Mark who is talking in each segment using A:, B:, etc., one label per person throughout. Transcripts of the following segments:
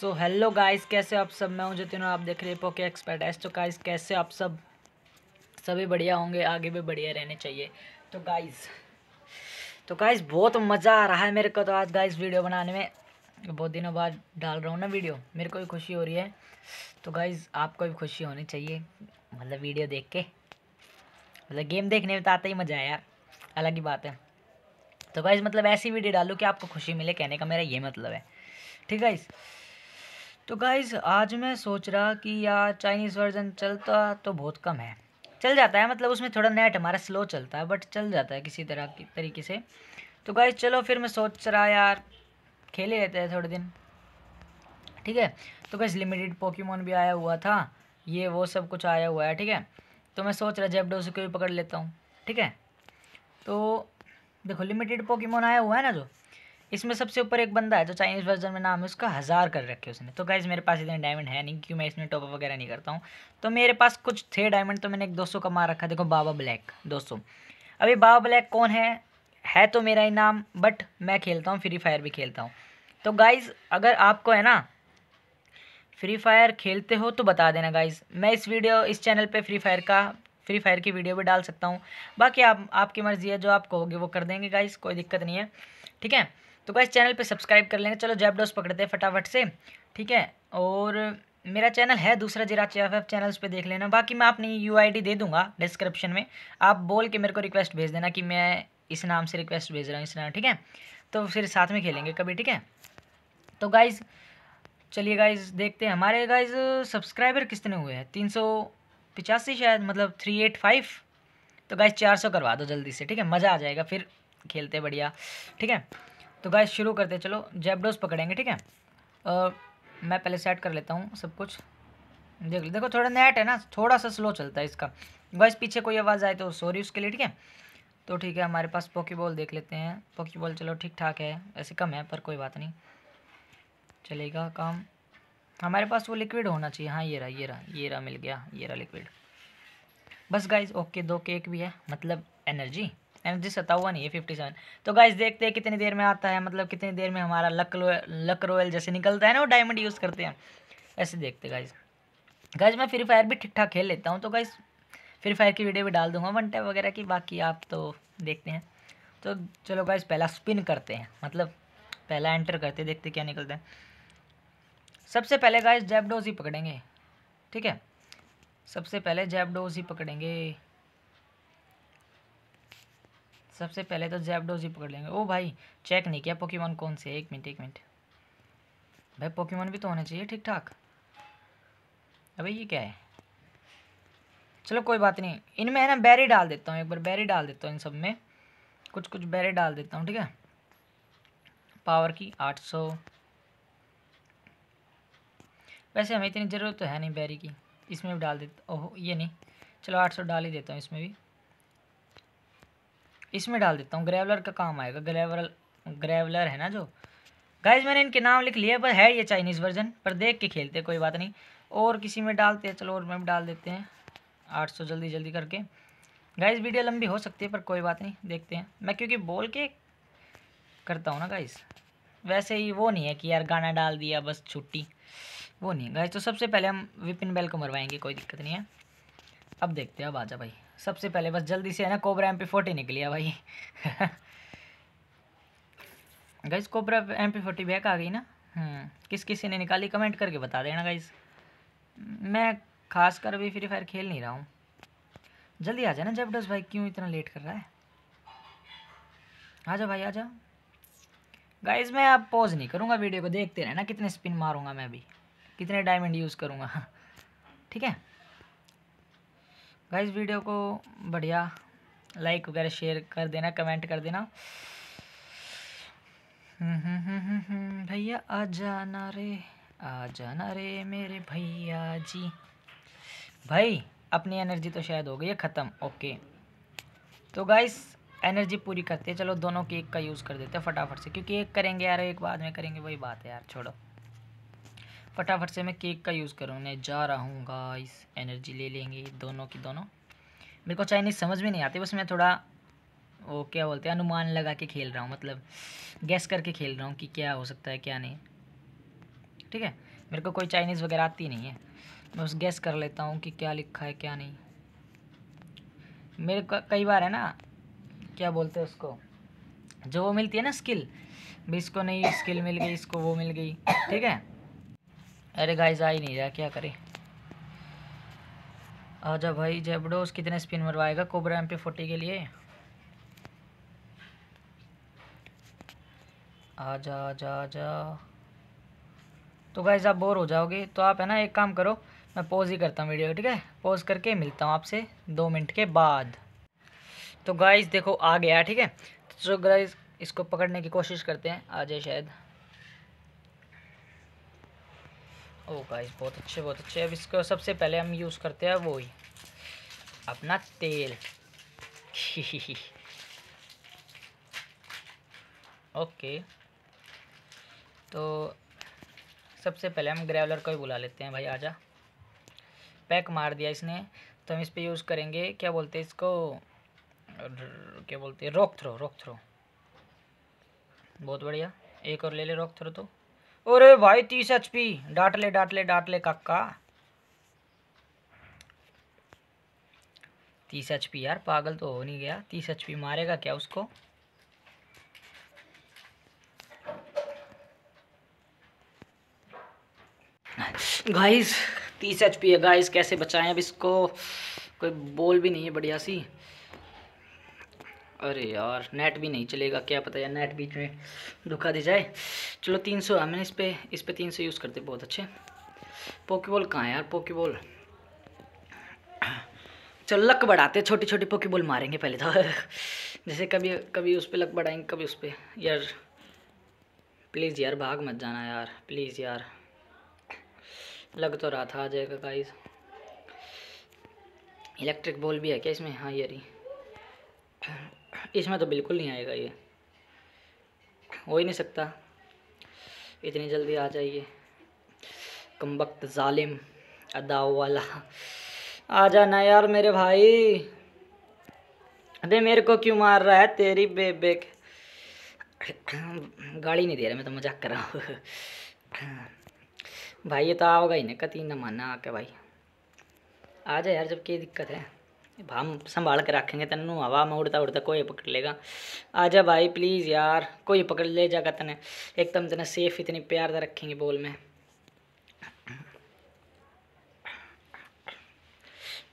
A: So hello guys कैसे आप सब? मैं हूँ जतिन आप देख रहे हैं पोके एक्सपर्ट एस तो गाइस कैसे आप सब? सभी बढ़िया होंगे, आगे भी बढ़िया रहने चाहिए। तो गाइस तो गाइस बहुत मज़ा आ रहा है मेरे को तो आज गाइस वीडियो बनाने में। बहुत दिनों बाद डाल रहा हूँ ना वीडियो, मेरे को भी खुशी हो रही है। तो गाइस आपको भी खुशी होनी चाहिए मतलब वीडियो देख के। मतलब गेम देखने में तो आता ही मज़ा है यार, अलग ही बात है। तो गाइज़ मतलब ऐसी वीडियो डालूँ कि आपको खुशी मिले, कहने का मेरा ये मतलब है। ठीक है तो गाइज़ आज मैं सोच रहा कि यार चाइनीज़ वर्जन चलता तो बहुत कम है। चल जाता है मतलब उसमें थोड़ा नेट हमारा स्लो चलता है बट चल जाता है किसी तरह की, तरीके से। तो गाइज़ चलो फिर मैं सोच रहा यार, खेले रहते हैं थोड़े दिन। ठीक है? तो गाइज़ लिमिटेड पोकीमोन भी आया हुआ था, ये वो सब कुछ आया हुआ है, ठीक है? तो मैं सोच रहा जेबडो से कोई पकड़ लेता हूँ, ठीक है? तो देखो लिमिटेड पोकीमोन आया हुआ है ना जो? इसमें सबसे ऊपर एक बंदा है जो चाइनीज़ वर्जन में नाम है, उसका हज़ार कर रखे उसने। तो गाइज़ मेरे पास इतने डायमंड है नहीं क्योंकि मैं इसमें टॉप वगैरह नहीं करता हूँ? तो मेरे पास कुछ थे डायमंड तो मैंने एक दो का मार रखा देखो, बाबा ब्लैक दो अभी बाबा ब्लैक कौन है? है तो मेरा ही नाम बट मैं खेलता हूँ फ्री फायर भी खेलता हूँ। तो गाइज़ अगर आपको है ना फ्री फायर खेलते हो तो बता देना गाइज़ मैं इस वीडियो इस चैनल पे फ्री फायर का फ्री फायर की वीडियो भी डाल सकता हूँ। बाकी आप, आपकी मर्ज़ी है, जो आप कहोगे वो कर देंगे गाइज़ कोई दिक्कत नहीं है। ठीक है? तो गाइज़ चैनल पे सब्सक्राइब कर लेंगे चलो जैबडोस पकड़ते हैं फटाफट से, ठीक है? और मेरा चैनल है दूसरा जिराच एफ़ एफ़ चैनल्स पे देख लेना। बाकी मैं अपनी यूआईडी दे दूँगा डिस्क्रिप्शन में। आप बोल के मेरे को रिक्वेस्ट भेज देना कि मैं इस नाम से रिक्वेस्ट भेज रहा हूँ, इस नाम, ठीक है? तो फिर साथ में खेलेंगे कभी, ठीक है? तो गाइज़ चलिए गाइज़ देखते हैं। हमारे गाइज़ सब्सक्राइबर कितने हुए हैं? तीन सौ पिचासी शायद मतलब थ्री एट फाइव तो गाइज़ चार सौ करवा दो जल्दी से, ठीक है? मज़ा आ जाएगा फिर खेलते बढ़िया, ठीक है? तो गाइज़ शुरू करते चलो जेबडोज पकड़ेंगे, ठीक है? और मैं पहले सेट कर लेता हूँ सब कुछ। देख देखो, थोड़ा नेट है ना, थोड़ा सा स्लो चलता है इसका। गाइज़ पीछे कोई आवाज़ आए तो सॉरी उसके लिए, ठीक है? तो ठीक है, हमारे पास पॉकी बॉल देख लेते हैं। पॉकी बॉल चलो ठीक ठाक है, ऐसे कम है, पर कोई बात नहीं। चलेगा काम। हमारे पास वो लिक्विड होना चाहिए। हाँ ये रहा ये रहा ये रहा, मिल गया, ये रहा लिक्विड बस गाइज़ ओके दो केक भी है मतलब एनर्जी एनर्जी सता हुआ नहीं है फिफ्टी सेवन तो गाइज़ देखते हैं कितनी देर में आता है मतलब कितनी देर में हमारा लक लक रोयल जैसे निकलता है ना, वो डायमंड यूज़ करते हैं। ऐसे देखते गाइज़ गाइज़ मैं फ्री फायर भी ठीक ठाक खेल लेता हूँ तो गाइज़ फ्री फायर की वीडियो भी डाल दूँगा वन टैप वगैरह की, बाकी आप तो देखते हैं। तो चलो गाइज़ पहला स्पिन करते हैं मतलब पहला एंटर करते देखते क्या निकलता है। सबसे पहले गाइस जैबडोज ही पकड़ेंगे, ठीक है? सबसे पहले जैबडोज ही पकड़ेंगे। सबसे पहले तो जैबडोज ही पकड़ लेंगे। ओ भाई चेक नहीं किया पोकीमोन कौन से एक मिनट एक मिनट। भाई पोकीमोन भी तो होने चाहिए ठीक ठाक अबे, ये क्या है? चलो, कोई बात नहीं। इनमें है ना बैरी डाल देता हूँ, एक बार बैरी डाल देता हूँ इन सब में। कुछ कुछ बैरी डाल देता हूँ, ठीक है? पावर की आठ सौ। वैसे हमें इतनी ज़रूरत तो है नहीं बैरी की। इसमें भी डाल देता, ओहो, ये नहीं। चलो, आठ सौ डाल ही देता हूँ इसमें भी। इसमें डाल देता हूँ। ग्रेवलर का काम आएगा। ग्रेवल ग्रेवलर है ना जो? गाइज़ मैंने इनके नाम लिख लिया पर है ये चाइनीज़ वर्जन पर देख के खेलते कोई बात नहीं। और किसी में डालते हैं, चलो और में भी डाल देते हैं। आठ सौ जल्दी जल्दी करके। गाइज़ वीडियो लंबी हो सकती है, पर कोई बात नहीं, देखते हैं। मैं क्योंकि बोल के करता हूँ ना गाइज़ वैसे ही वो नहीं है कि यार गाना डाल दिया, बस छुट्टी। वो नहीं है। गाइज़ तो सबसे पहले हम विपिन बेल को मरवाएँगे, कोई दिक्कत नहीं है। अब देखते हैं अब आजा भाई। सबसे पहले बस जल्दी से है ना कोबरा एम पी फोर्टी निकली है भाई। Guys cobra M P forty back आ गई ना? हम्म, किस किसी ने निकाली? कमेंट करके बता देना गाइस मैं खास कर अभी फ्री फायर खेल नहीं रहा हूँ। जल्दी आ जाए ना जबडस भाई क्यों इतना लेट कर रहा है? आ जा भाई आ जा। गाइज़ मैं अब पॉज नहीं करूँगा वीडियो को देखते रहना कितने स्पिन मारूँगा मैं अभी। कितने डायमंड यूज़ करूँगा। ठीक है? गाइस वीडियो को बढ़िया लाइक वगैरह शेयर कर देना कमेंट कर देना। भैया, आ जाना रे, आ जाना रे मेरे भैया जी। भाई, अपनी एनर्जी तो शायद हो गई है, ख़त्म ओके तो गाइस एनर्जी पूरी करते हैं। चलो, दोनों की एक का यूज़ कर देते हैं फटाफट से, क्योंकि एक करेंगे यार, एक बाद में करेंगे, वही बात है यार, छोड़ो। फटाफट से मैं केक का यूज़ करूँने जा रहा हूँ गाइस एनर्जी ले लेंगे दोनों की दोनों। मेरे को चाइनीज़ समझ में नहीं आती, बस मैं थोड़ा, वो क्या बोलते हैं, अनुमान लगा के खेल रहा हूँ मतलब गैस करके खेल रहा हूँ कि क्या हो सकता है, क्या नहीं। ठीक है? मेरे को कोई चाइनीज़ वगैरह आती नहीं है। मैं बस गैस कर लेता हूँ कि क्या लिखा है, क्या नहीं। मेरे को कई बार है ना, क्या बोलते हैं उसको, जो वो मिलती है ना स्किल भी इसको नहीं स्किल मिल गई, इसको वो मिल गई। ठीक है? अरे गाइस आ ही नहीं रहा, क्या करे? आजा भाई जेबडोस कितने स्पिन मरवाएगा कोबरा एम पी फोर्टी के लिए? आजा आजा आजा। तो गाइज़ आप बोर हो जाओगे। तो आप है ना, एक काम करो, मैं पॉज ही करता हूँ वीडियो ठीक है? पॉज करके मिलता हूँ आपसे दो मिनट के बाद। तो गाइज़ देखो, आ गया, ठीक है? तो गाइज़ इसको पकड़ने की कोशिश करते हैं, आ जाए शायद। ओ गाइस बहुत अच्छे बहुत अच्छे। अब इसको सबसे पहले हम यूज़ करते हैं वो ही। अपना तेल। ओके तो सबसे पहले हम ग्रेवलर को ही बुला लेते हैं, भाई, आजा। पैक मार दिया इसने। तो हम इस पर यूज़ करेंगे, क्या बोलते हैं इसको? क्या बोलते हैं? रॉक थ्रो रॉक थ्रो बहुत बढ़िया। एक और ले ले रॉक थ्रो तो। अरे भाई तीस एच पी डांट ले डांट ले डांट ले काका। तीस एच पी यार, पागल तो हो नहीं गया। तीस एच पी मारेगा क्या उसको? गाइस तीस एच पी है। गाइस कैसे बचाएँ अब इसको? कोई बोल भी नहीं है बढ़िया सी। अरे यार नेट भी नहीं चलेगा, क्या पता यार नेट बीच में दुखा दे जाए। चलो तीन सौ, हमने इस पर इस पर तीन सौ यूज़ करते बहुत अच्छे। पोकेबॉल कहाँ है यार? पोकेबॉल चलो लक बढ़ाते छोटी छोटी पोकेबॉल मारेंगे पहले तो। जैसे कभी कभी उस पर लक बढ़ाएँगे, कभी उस पर यार प्लीज़ यार, भाग मत जाना यार प्लीज़ यार। लग तो रहा था आ जाएगा गाइस इलेक्ट्रिक बॉल भी है क्या इसमें? हाँ यारी इसमें तो बिल्कुल नहीं आएगा ये। हो ही नहीं सकता। इतनी जल्दी आ जाइए। कम वक्त ालिम अदाओ वाला आ जाना यार मेरे भाई। अबे मेरे को क्यों मार रहा है तेरी बेबे गाड़ी नहीं दे रहा मैं तो मज़ाक कर रहा हूँ। भाई ये तो आओगा ही नहीं कती न मानना आके भाई। आ जा यार जब क्या दिक्कत है। हम संभाल के रखेंगे तेन, हवा में उड़ता उड़ता कोई पकड़ लेगा। आजा भाई प्लीज़ यार, कोई पकड़ ले जाएगा तने। एकदम तेने सेफ़ इतनी प्यार रखेंगे बोल में।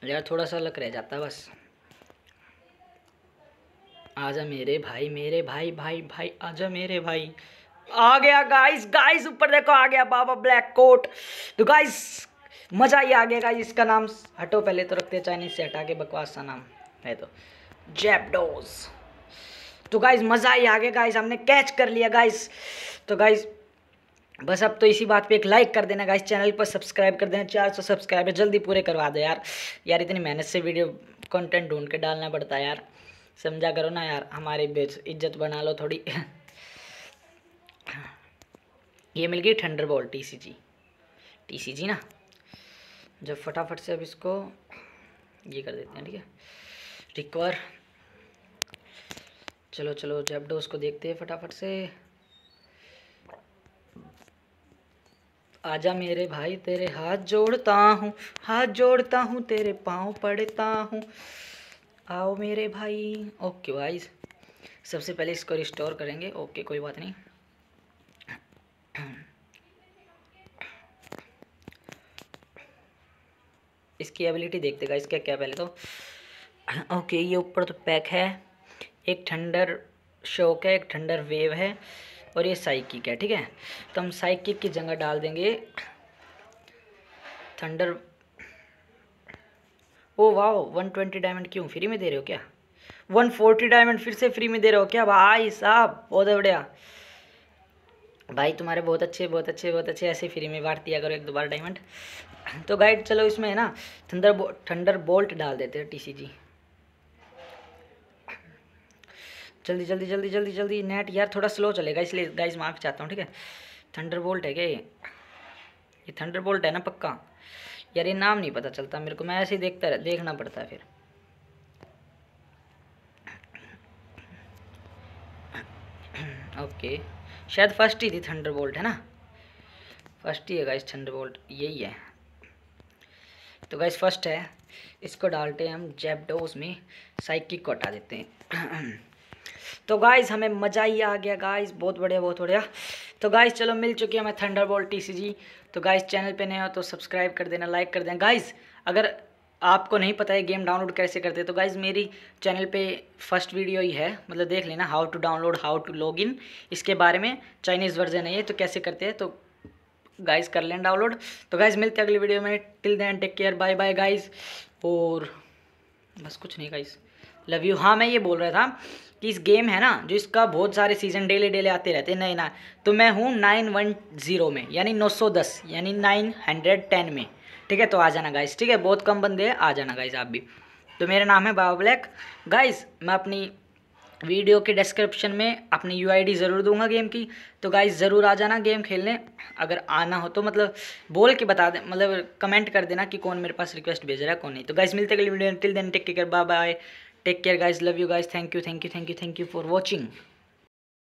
A: यार थोड़ा सा लग रह जाता बस। आजा मेरे भाई मेरे भाई भाई भाई, आजा मेरे भाई। आ गया गाइस गाइस ऊपर देखो, आ गया बाबा ब्लैक कोट तो गाइस मज़ा ही आ गया इसका नाम हटो पहले तो रखते चाइनीज़ से हटा के बकवास सा नाम। है तो। जेपडोज तो गाइज़ मज़ा ही आ गया गाइस हमने कैच कर लिया गाइज़ तो गाइज़ बस अब तो इसी बात पे एक लाइक कर देना गाइस चैनल पर सब्सक्राइब कर देना। चार सौ सब्सक्राइबर जल्दी पूरे करवा दो यार। यार, इतनी मेहनत से वीडियो कंटेंट ढूंढ के डालना पड़ता है यार। समझा करो ना यार, हमारी इज़्ज़त बना लो थोड़ी। ये मिल गई thunder bolt T C G T C G ना? जब फटाफट से अब इसको ये कर देते हैं, ठीक है? रिकवर चलो चलो जेबडोस को देखते हैं फटाफट से। आजा मेरे भाई, तेरे हाथ जोड़ता हूँ, हाथ जोड़ता हूँ, तेरे पाँव पड़ता हूँ। आओ मेरे भाई। ओके भाई सबसे पहले इसको रिस्टोर करेंगे। ओके कोई बात नहीं। इसकी एबिलिटी देखते गाइस क्या क्या पहले तो। ओके ये ऊपर तो पैक है, एक ठंडर शोक है, एक ठंडर वेव है, और ये साइकिक है, ठीक है? तो हम साइकिक की जगह डाल देंगे। थंडर ओ वाह वन ट्वेंटी डायमंड क्यों? फ्री में दे रहे हो क्या? वन फोर्टी डायमंड फिर से फ्री में दे रहे हो क्या भाई साहब? बहुत बढ़िया। भाई तुम्हारे बहुत अच्छे बहुत अच्छे बहुत अच्छे, ऐसे फ्री में बांट दिया करो एक दो बार डायमंड तो गाइड चलो इसमें है ना थंडर बो, थंडर बोल्ट डाल देते हैं टीसीजी जल्दी जल्दी जल्दी जल्दी जल्दी नेट यार थोड़ा स्लो चलेगा इसलिए गाइस माफ़ी चाहता हूँ ठीक है? थंडर बोल्ट है क्या ये? ये थंडर बोल्ट है ना पक्का? यार ये नाम नहीं पता चलता मेरे को मैं ऐसे ही देखता रह देखना पड़ता है फिर। ओके शायद फ़र्स्ट ही थी थंडर बोल्ट है ना? फ़र्स्ट ही है गाइस थंडर बोल्ट यही है। तो गाइस फ़र्स्ट है, इसको डालते हैं हम जेबडोज में साइकिक को हटा देते हैं। तो गाइस हमें मज़ा ही आ गया गाइस बहुत बढ़िया बहुत बढ़िया। तो गाइस चलो मिल चुकी है हमें थंडर बोल्ट टी तो गाइस चैनल पे नए हो तो सब्सक्राइब कर देना लाइक कर देना। गाइस अगर आपको नहीं पता है गेम डाउनलोड कैसे करते तो गाइज़ मेरी चैनल पे फ़र्स्ट वीडियो ही है। मतलब देख लेना how to download how to log in इसके बारे में चाइनीज़ वर्जन है ये तो कैसे करते हैं तो गाइज़ कर लें डाउनलोड तो गाइज़ मिलते अगली वीडियो में. Till then take care bye bye guys और बस कुछ नहीं गाइज़ लव यू हाँ मैं ये बोल रहा था कि इस गेम है ना, जो इसका बहुत सारे सीज़न डेली डेली आते रहते हैं नए ना तो मैं हूँ नाइन वन ज़ीरो में, यानी नौ सौ दस, यानी नाइन हंड्रेड टेन में। ठीक है तो आ जाना गाइज़ ठीक है, बहुत कम बंदे हैं, आ जाना गाइज़ आप भी। तो मेरा नाम है बाबा ब्लैक। गाइस मैं अपनी वीडियो के डिस्क्रिप्शन में अपनी यूआईडी ज़रूर दूँगा गेम की। तो गाइज़ ज़रूर आ जाना गेम खेलने। अगर आना हो तो मतलब बोल के बता दे मतलब कमेंट कर देना कि कौन मेरे पास रिक्वेस्ट भेज रहा है, कौन नहीं। तो गाइज़ मिलते अगली video till then take care bye bye take care guys love you guys thank you thank you thank you thank you for watching